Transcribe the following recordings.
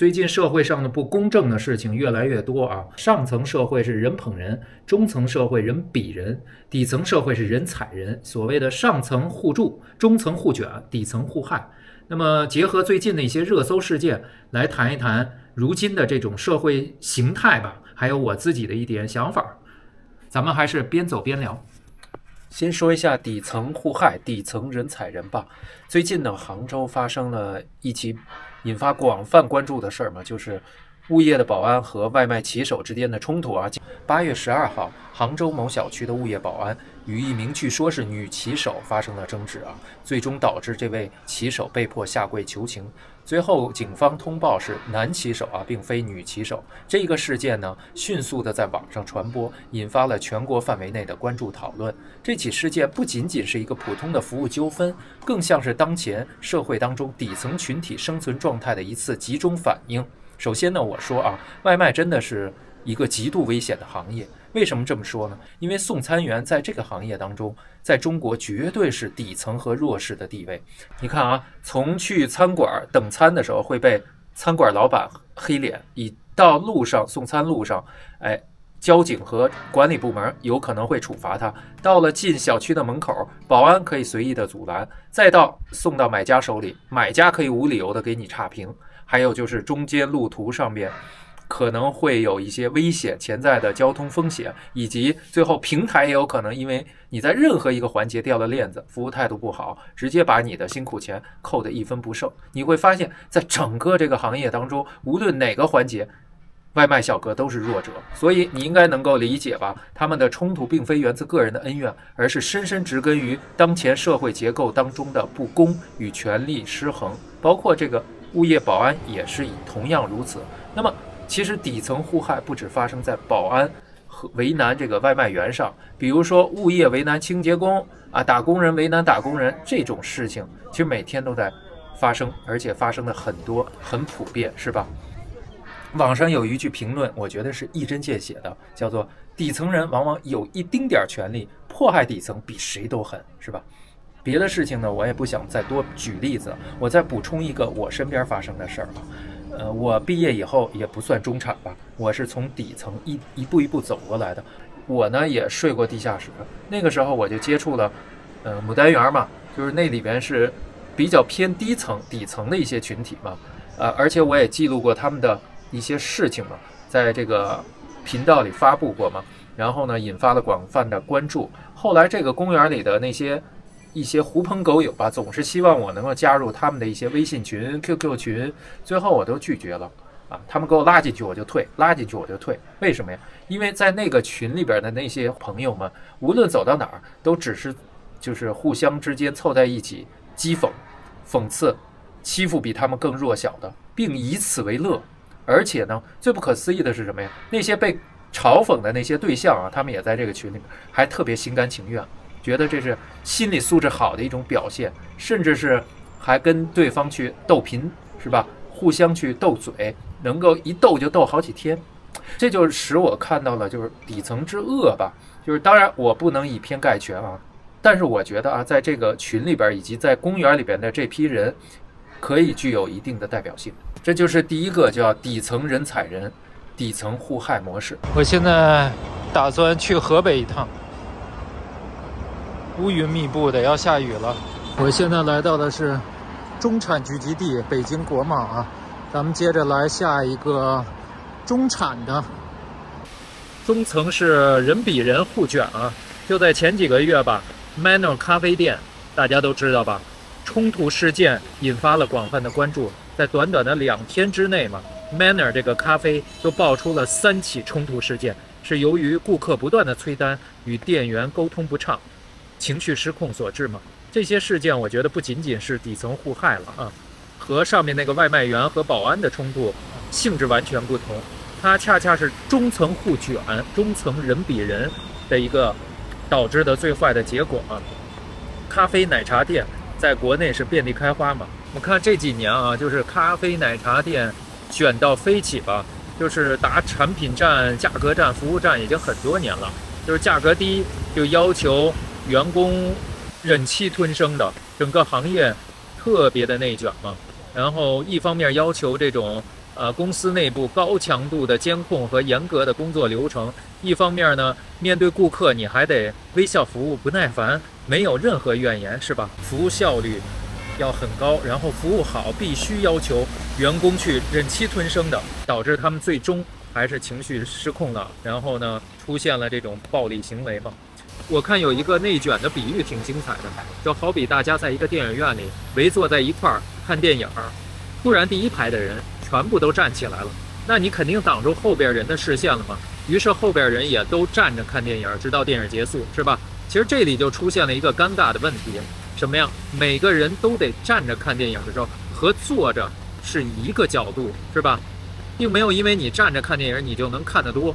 最近社会上的不公正的事情越来越多啊，上层社会是人捧人，中层社会人比人，底层社会是人踩人。所谓的上层互助，中层互卷，底层互害。那么结合最近的一些热搜事件来谈一谈如今的这种社会形态吧，还有我自己的一点想法。咱们还是边走边聊。先说一下底层互害，底层人踩人吧。最近呢，杭州发生了一起引发广泛关注的事儿嘛，就是物业的保安和外卖骑手之间的冲突啊。八月十二号，杭州某小区的物业保安与一名据说是女骑手发生了争执啊，最终导致这位骑手被迫下跪求情。最后，警方通报是男骑手啊，并非女骑手。这个事件呢，迅速的在网上传播，引发了全国范围内的关注讨论。这起事件不仅仅是一个普通的服务纠纷，更像是当前社会当中底层群体生存状态的一次集中反应。首先呢，我说啊，外卖真的是一个极度危险的行业。为什么这么说呢？因为送餐员在这个行业当中，在中国绝对是底层和弱势的地位。你看啊，从去餐馆等餐的时候会被餐馆老板黑脸，一到路上送餐路上，哎，交警和管理部门有可能会处罚他。到了进小区的门口，保安可以随意的阻拦；再到送到买家手里，买家可以无理由的给你差评。还有就是中间路途上面。可能会有一些危险潜在的交通风险，以及最后平台也有可能因为你在任何一个环节掉了链子，服务态度不好，直接把你的辛苦钱扣得一分不剩。你会发现在整个这个行业当中，无论哪个环节，外卖小哥都是弱者。所以你应该能够理解吧？他们的冲突并非源自个人的恩怨，而是深深植根于当前社会结构当中的不公与权力失衡。包括这个物业保安也是以同样如此。那么。其实底层互害不止发生在保安和为难这个外卖员上，比如说物业为难清洁工啊，打工人为难打工人这种事情，其实每天都在发生，而且发生的很多，很普遍，是吧？网上有一句评论，我觉得是一针见血的，叫做“底层人往往有一丁点儿权利，迫害底层比谁都狠”，是吧？别的事情呢，我也不想再多举例子，我再补充一个我身边发生的事儿吧。呃，我毕业以后也不算中产吧，我是从底层一一步一步走过来的。我呢也睡过地下室，那个时候我就接触了，呃，牡丹园嘛，就是那里边是比较偏低层、底层的一些群体嘛。呃，而且我也记录过他们的一些事情嘛，在这个频道里发布过嘛，然后呢引发了广泛的关注。后来这个公园里的那些。一些狐朋狗友吧，总是希望我能够加入他们的一些微信群、QQ 群，最后我都拒绝了啊！他们给我拉进去我就退，拉进去我就退。为什么呀？因为在那个群里边的那些朋友们，无论走到哪儿，都只是就是互相之间凑在一起讥讽、讽刺、欺负比他们更弱小的，并以此为乐。而且呢，最不可思议的是什么呀？那些被嘲讽的那些对象啊，他们也在这个群里面，还特别心甘情愿。觉得这是心理素质好的一种表现，甚至是还跟对方去斗贫，是吧？互相去斗嘴，能够一斗就斗好几天，这就使我看到了就是底层之恶吧。就是当然我不能以偏概全啊，但是我觉得啊，在这个群里边以及在公园里边的这批人，可以具有一定的代表性。这就是第一个叫底层人踩人，底层互害模式。我现在打算去河北一趟。乌云密布的，要下雨了。我现在来到的是中产聚集地北京国贸啊，咱们接着来下一个中产的。中层是人比人互卷啊，就在前几个月吧，Manner 咖啡店大家都知道吧，冲突事件引发了广泛的关注，在短短的两天之内嘛，Manner 这个咖啡就爆出了三起冲突事件，是由于顾客不断的催单与店员沟通不畅。情绪失控所致吗？这些事件，我觉得不仅仅是底层互害了啊，和上面那个外卖员和保安的冲突性质完全不同，它恰恰是中层互卷、中层人比人的一个导致的最坏的结果啊。咖啡奶茶店在国内是遍地开花嘛？我们看这几年啊，就是咖啡奶茶店卷到飞起吧，就是打产品战、价格战、服务战已经很多年了，就是价格低就要求。员工忍气吞声的，整个行业特别的内卷嘛。然后一方面要求这种呃，公司内部高强度的监控和严格的工作流程。一方面呢，面对顾客你还得微笑服务，不耐烦，没有任何怨言，是吧？服务效率要很高，然后服务好，必须要求员工去忍气吞声的，导致他们最终还是情绪失控了，然后呢，出现了这种暴力行为嘛。我看有一个内卷的比喻挺精彩的，就好比大家在一个电影院里围坐在一块儿看电影，突然第一排的人全部都站起来了，那你肯定挡住后边人的视线了嘛？于是后边人也都站着看电影，直到电影结束，是吧？其实这里就出现了一个尴尬的问题，什么呀？每个人都得站着看电影的时候和坐着是一个角度，是吧？并没有因为你站着看电影你就能看得多。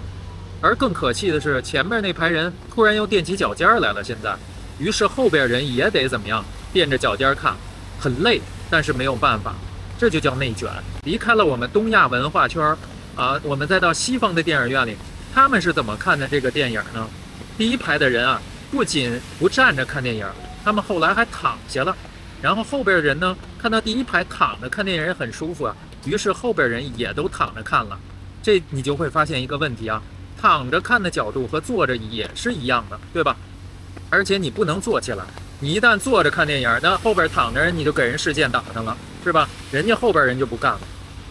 而更可气的是，前面那排人突然又垫起脚尖来了。现在，于是后边人也得怎么样，垫着脚尖看，很累，但是没有办法，这就叫内卷。离开了我们东亚文化圈啊，我们再到西方的电影院里，他们是怎么看的这个电影呢？第一排的人啊，不仅不站着看电影，他们后来还躺下了。然后后边的人呢，看到第一排躺着看电影也很舒服啊，于是后边人也都躺着看了。这你就会发现一个问题啊。躺着看的角度和坐着也是一样的，对吧？而且你不能坐起来，你一旦坐着看电影，那后边躺着人你就给人视线挡上了，是吧？人家后边人就不干了。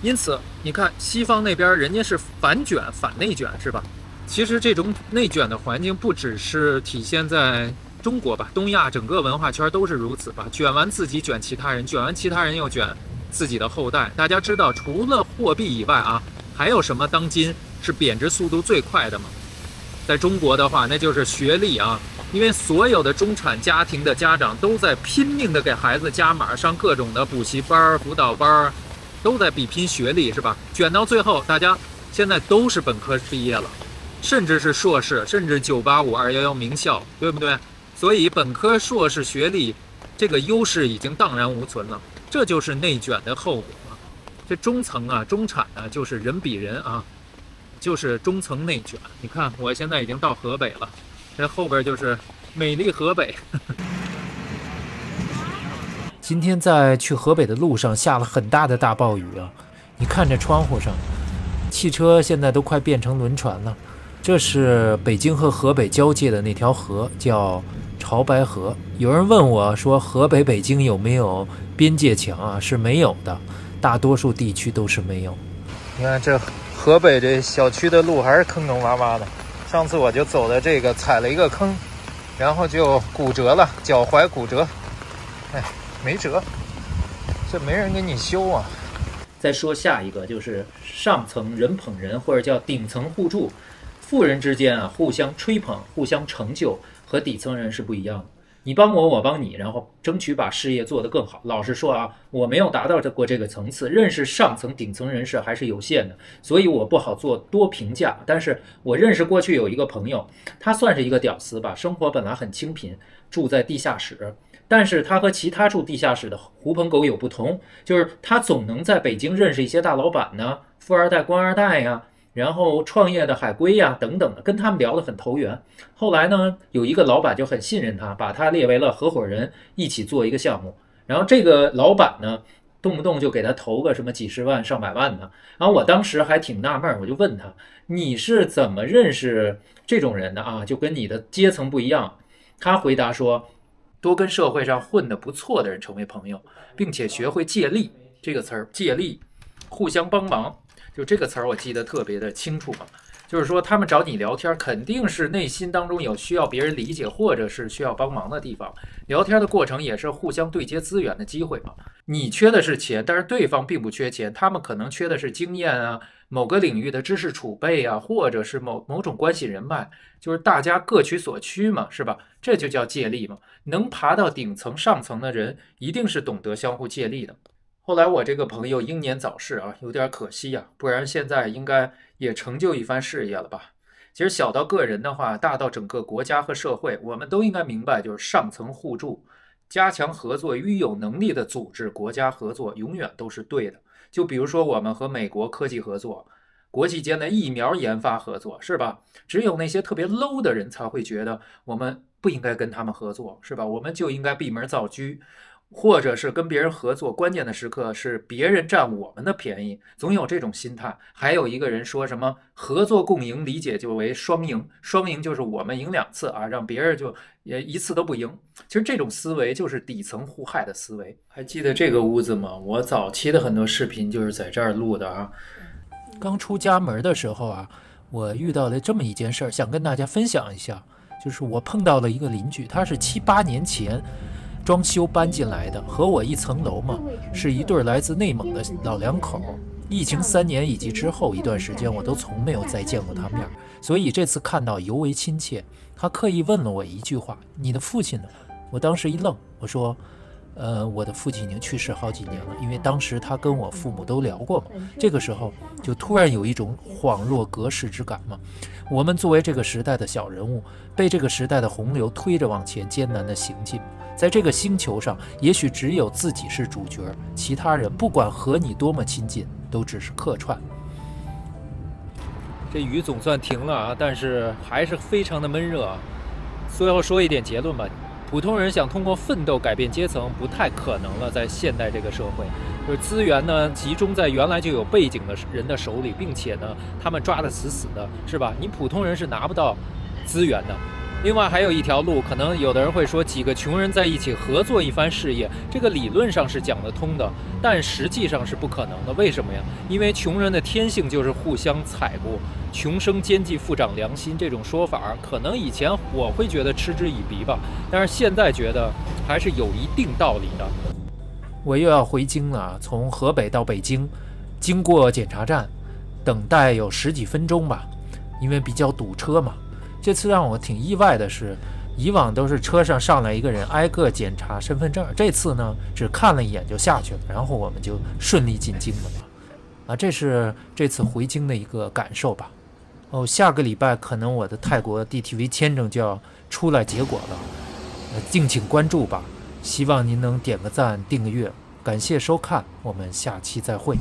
因此，你看西方那边人家是反卷反内卷，是吧？其实这种内卷的环境不只是体现在中国吧，东亚整个文化圈都是如此吧。卷完自己卷其他人，卷完其他人又卷自己的后代。大家知道，除了货币以外啊，还有什么当今？是贬值速度最快的嘛？在中国的话，那就是学历啊，因为所有的中产家庭的家长都在拼命的给孩子加码上各种的补习班、辅导班，都在比拼学历，是吧？卷到最后，大家现在都是本科毕业了，甚至是硕士，甚至九八五、二幺幺名校，对不对？所以本科、硕士学历这个优势已经荡然无存了，这就是内卷的后果。这中层啊、中产啊，就是人比人啊。就是中层内卷，你看我现在已经到河北了，这后边就是美丽河北。今天在去河北的路上下了很大的大暴雨啊！你看这窗户上，汽车现在都快变成轮船了。这是北京和河北交界的那条河，叫潮白河。有人问我说，河北北京有没有边界墙啊？是没有的，大多数地区都是没有。你看这。河北这小区的路还是坑坑洼洼的，上次我就走的这个踩了一个坑，然后就骨折了，脚踝骨折，哎，没辙，这没人给你修啊。再说下一个，就是上层人捧人，或者叫顶层互助，富人之间啊互相吹捧、互相成就，和底层人是不一样的。你帮我，我帮你，然后争取把事业做得更好。老实说啊，我没有达到这过这个层次，认识上层顶层人士还是有限的，所以我不好做多评价。但是我认识过去有一个朋友，他算是一个屌丝吧，生活本来很清贫，住在地下室，但是他和其他住地下室的狐朋狗友不同，就是他总能在北京认识一些大老板呢，富二代、官二代呀。然后创业的海归呀，等等的，跟他们聊得很投缘。后来呢，有一个老板就很信任他，把他列为了合伙人，一起做一个项目。然后这个老板呢，动不动就给他投个什么几十万、上百万的。然后我当时还挺纳闷，我就问他：“你是怎么认识这种人的啊？就跟你的阶层不一样。”他回答说：“多跟社会上混得不错的人成为朋友，并且学会借力这个词儿，借力，互相帮忙。”就这个词儿，我记得特别的清楚嘛，就是说他们找你聊天，肯定是内心当中有需要别人理解，或者是需要帮忙的地方。聊天的过程也是互相对接资源的机会嘛。你缺的是钱，但是对方并不缺钱，他们可能缺的是经验啊，某个领域的知识储备啊，或者是某某种关系人脉，就是大家各取所需嘛，是吧？这就叫借力嘛。能爬到顶层上层的人，一定是懂得相互借力的。后来我这个朋友英年早逝啊，有点可惜呀，不然现在应该也成就一番事业了吧。其实小到个人的话，大到整个国家和社会，我们都应该明白，就是上层互助、加强合作与有能力的组织国家合作，永远都是对的。就比如说我们和美国科技合作，国际间的疫苗研发合作，是吧？只有那些特别 low 的人才会觉得我们不应该跟他们合作，是吧？我们就应该闭门造车。或者是跟别人合作，关键的时刻是别人占我们的便宜，总有这种心态。还有一个人说什么合作共赢，理解就为双赢，双赢就是我们赢两次啊，让别人就也一次都不赢。其实这种思维就是底层互害的思维。还记得这个屋子吗？我早期的很多视频就是在这儿录的啊。刚出家门的时候啊，我遇到了这么一件事儿，想跟大家分享一下，就是我碰到了一个邻居，他是七八年前。装修搬进来的，和我一层楼嘛，是一对来自内蒙的老两口。疫情三年以及之后一段时间，我都从没有再见过他面，所以这次看到尤为亲切。他刻意问了我一句话：“你的父亲呢？”我当时一愣，我说：“呃，我的父亲已经去世好几年了，因为当时他跟我父母都聊过嘛。”这个时候就突然有一种恍若隔世之感嘛。我们作为这个时代的小人物，被这个时代的洪流推着往前艰难的行进。在这个星球上，也许只有自己是主角，其他人不管和你多么亲近，都只是客串。这雨总算停了啊，但是还是非常的闷热啊。最后说一点结论吧：普通人想通过奋斗改变阶层，不太可能了。在现代这个社会，就是资源呢集中在原来就有背景的人的手里，并且呢他们抓得死死的，是吧？你普通人是拿不到资源的。另外还有一条路，可能有的人会说，几个穷人在一起合作一番事业，这个理论上是讲得通的，但实际上是不可能的。为什么呀？因为穷人的天性就是互相踩过，穷生奸计，富长良心这种说法，可能以前我会觉得嗤之以鼻吧，但是现在觉得还是有一定道理的。我又要回京了，从河北到北京，经过检查站，等待有十几分钟吧，因为比较堵车嘛。这次让我挺意外的是，以往都是车上上来一个人挨个检查身份证，这次呢只看了一眼就下去了，然后我们就顺利进京了嘛。啊，这是这次回京的一个感受吧。哦，下个礼拜可能我的泰国 DTV 签证就要出来结果了，呃，敬请关注吧。希望您能点个赞、订个阅，感谢收看，我们下期再会。